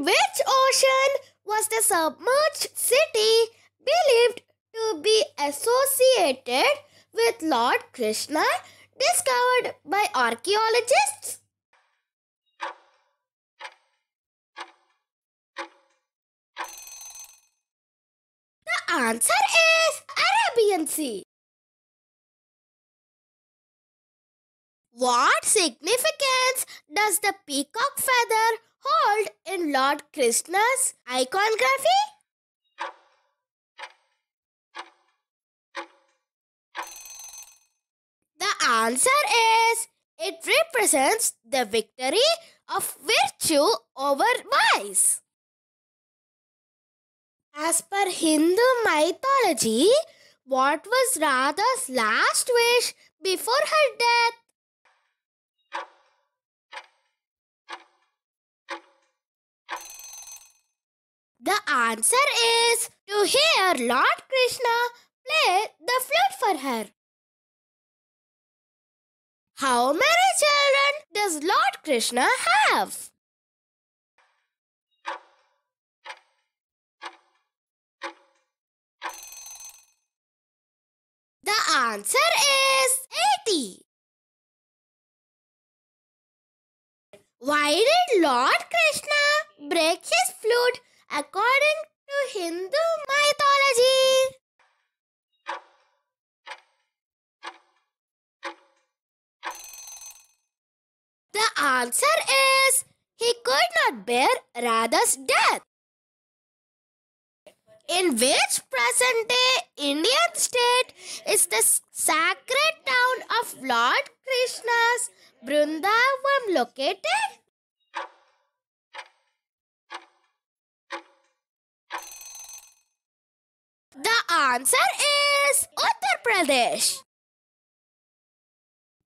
Which ocean was the submerged city believed to be associated with Lord Krishna discovered by archaeologists? The answer is Arabian Sea. What significance does the peacock feather hold in Lord Krishna's iconography? The answer is it represents the victory of virtue over vice. As per Hindu mythology, what was Radha's last wish before her death? The answer is to hear Lord Krishna play the flute for her. How many children does Lord Krishna have? The answer is 80. Why did Lord Krishna break his flute according to Hindu mythology? The answer is he could not bear Radha's death. In which present day Indian state is the sacred town of Lord Krishna's Vrindavan located? The answer is Uttar Pradesh.